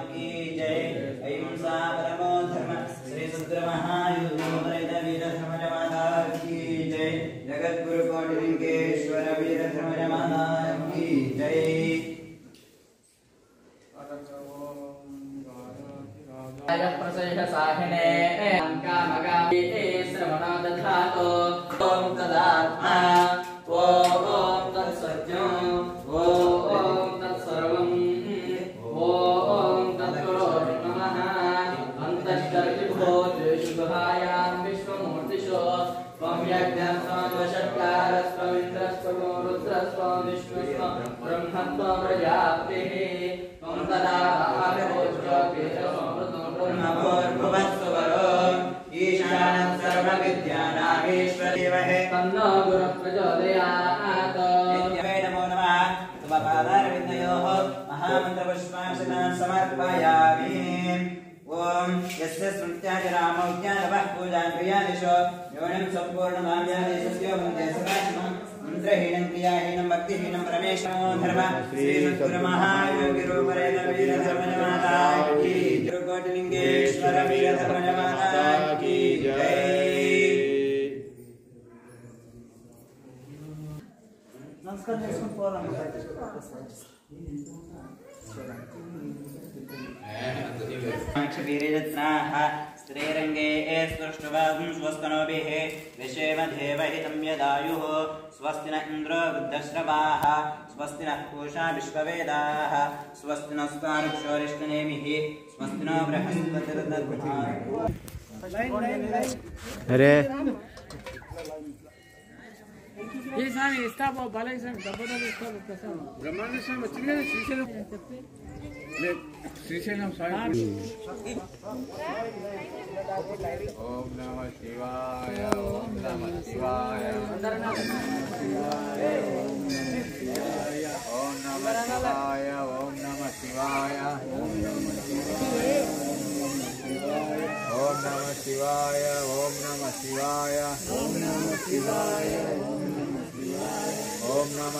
की जय। अहिंसा परमो धर्म। श्री शुद्र महायुध वीर धर्म माता की जय। जगत गुरु कोटिलिंगेश्वर वीर धर्म माता की जय। प्रसहिने श्रवणो दधातो। ॐ तदात्मा। ॐ गुहायां विश्वमूर्तिषु त्वं यज्ञं त्वमषट्कारस्त्वमिन्द्रस्त्वं रुद्रस्त्वं विष्णुस्त्वं ब्रह्मत्वं प्रजापतिः। त्वं तदा ईशानं सर्वविद्यानामीश्वरेवहे तन्नो गुरुः प्रचोदयात् नमो नमः। त्वपादारविन्दयोः महामन्त्रपुष्पांशनान् समर्पयामि। ओम यस्य स्मृत्यादि रामो ज्ञानवः पूजान् क्रियादिशो योनिं सम्पूर्णमाव्यादेशस्य वंदे सदाशिवम् मन्त्रहीनं क्रियाहीनं भक्तिहीनं रमेशो धर्म श्रीसद्गुरुमहायोगिरूपरेणवीरधर्मजमाता की गुरुकोटिलिङ्गेश्वर वीरधर्मजमाता की नमस्कार नेक्स्ट फोरम क्षवीरत्नाः स्त्रीरङ्गे स्पृष्टवागुं स्वस्तनोभिः विषेम देवहितं यदायुः स्वस्ति न इन्द्रो वृद्धश्रवाः स्वस्ति नः पूषा विश्ववेदाः स्वस्ति नस्तानुक्षोरिष्टनेमिः स्वस्ति नो बृहस्पतिर्दधातु अरे। ఈ స్వామి ఇస్తాబో బాలయ్య స్వామి దెబ్బతో ఇస్తాబో ప్రసాదం బ్రహ్మాండ స్వామి వచ్చింది కదా శ్రీశైలం లేదు, శ్రీశైలం స్వామి ఓం నమ శివాయ ఓం నమ శివాయ ఓం నమ శివాయ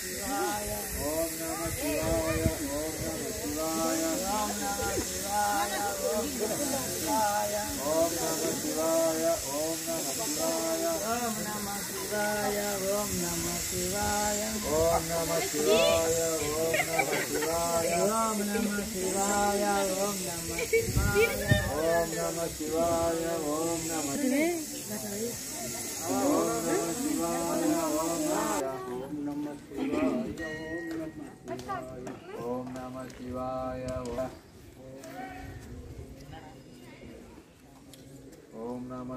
शिवाय ॐ नम शिवाय ॐ नम शाय ॐ नम शिवाय ॐ नम शय ॐ नम शिवाय ॐ नम शय ॐ नम शिवाय। ॐ नम शिवाय ॐ नम शिवाय ॐ नम शिवाय ॐ नमः शिवाय ॐ नम शय ॐ नम शिवाय ॐ नम श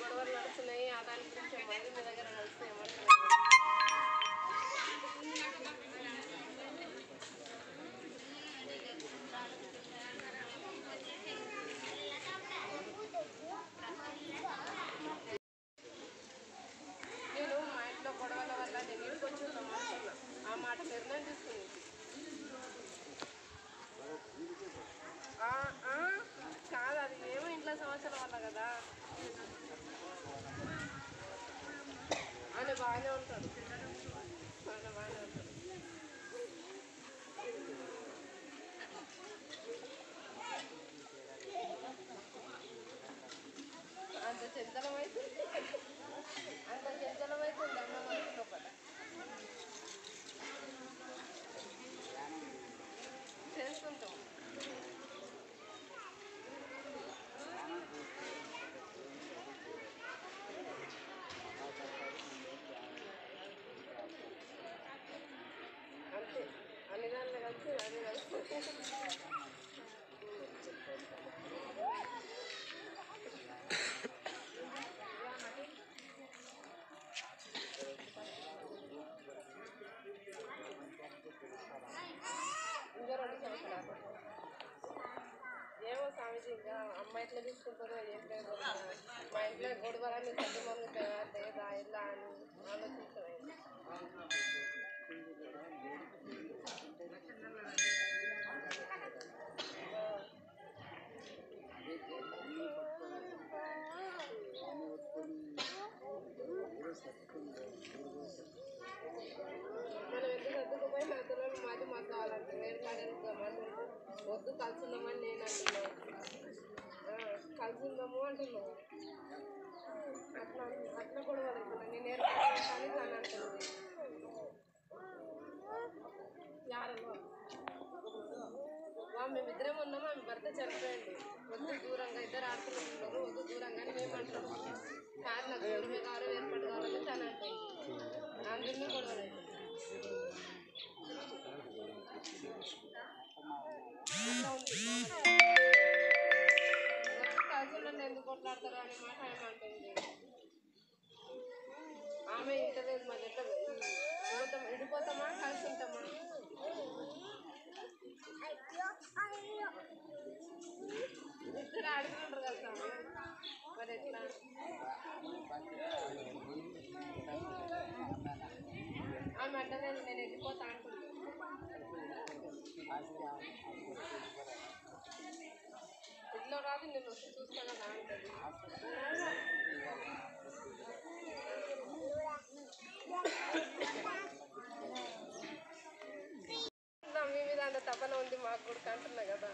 గొడవలు నడుస్తున్నాయి. ఆ దాని గురించి మీ దగ్గర కలిస్తే ఏమంటున్నారు నేను మా ఇంట్లో గొడవల వల్ల నేను ఇంటికి వచ్చి మాట్లాడుతున్నా ఆ మాట నిర్ణయం తీసుకుని కాదు అది ఏమో ఇంట్లో సమస్యల వల్ల కదా బాగానే ఉంటాడు. బాగా బాగానే ఉంటాడు. అంత చంచలం అవుతుంది దాంట్లో కలిసి అన్ని కలిసి ఇంకా రెండు సంవత్సరాలు ఏమో స్వామిజీ ఇంకా అమ్మ ఎట్లా తీసుకుంటుందో ఏం లేదు మా ఇంట్లో గొడవలన్నీ సర్ది మరుగుతాయా లేదా ఇలా అని ఆలోచిస్తాను వద్దు కలిసి ఉందామని నేను అంటున్నాను కలిసి ఉందాము అంటున్నావు అట్లా అట్లా కూడా వాళ్ళకి నేను ఏర్పడాలి అని అంటుంది యారలో మేము మేమిద్దరం ఉన్నాము ఆమె భర్త చనిపోయింది వద్దు దూరంగా ఇద్దరు ఆడుతున్నారు ఉన్నారు వద్దు దూరంగా మేము అంటున్నాము కారు నాకు దూరమే కారు ఏర్పాటు కావాలని తను అంటుంది అందులో గొడవలు ఆమె అంటుంది ఆమె ఇంటలేదు మరి ఎట్లా పోతాం విడిపోతామా కలిసి ఉంటామా ఇద్దరు ఆడుకుంటారు కదా మరి ఎట్లా ఆమె అంటలేదు నేను వెళ్ళిపోతా అనుకుంటున్నాను ఇట్లా రాదు నేను వచ్చి చూస్తాను బాగుంటుంది మీ మీద అంత తపన ఉంది మాకు కూడా అంటున్నా కదా.